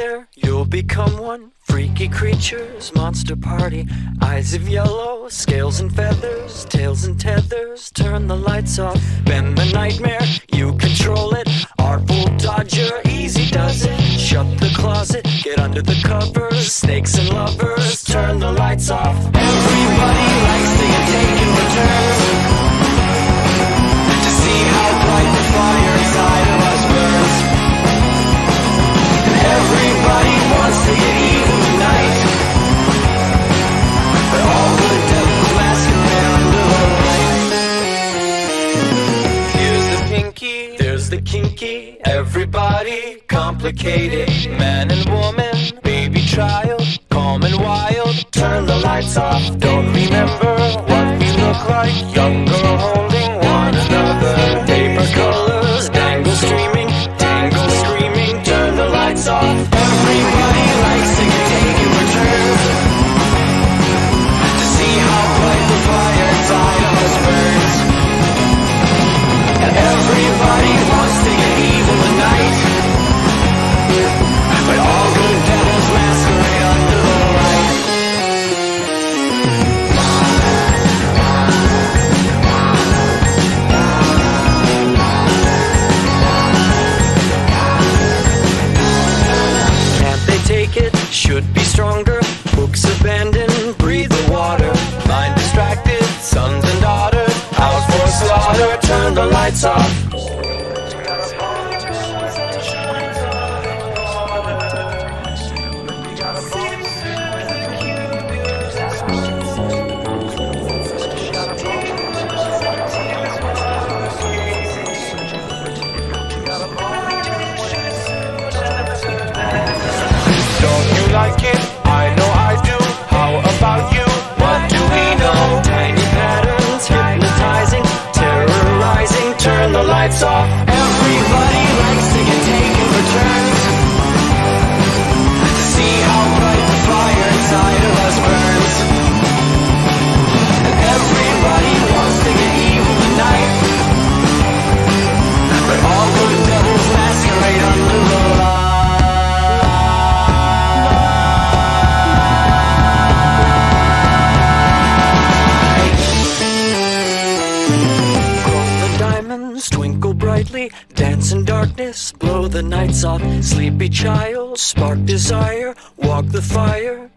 there, you'll become one. Freaky creatures, monster party. Eyes of yellow, scales and feathers, tails and tethers. Turn the lights off, bend the nightmare, you control it. Artful dodger, easy does it. Shut the closet, get under the covers. Snakes and lovers, the kinky. Everybody complicated. Man and stronger. Books abandoned, breathe the water. Mind distracted, sons and daughters. Out for slaughter, turn the lights off. Diamonds twinkle brightly, dance in darkness, blow the nights off. Sleepy child, spark desire, walk the fire.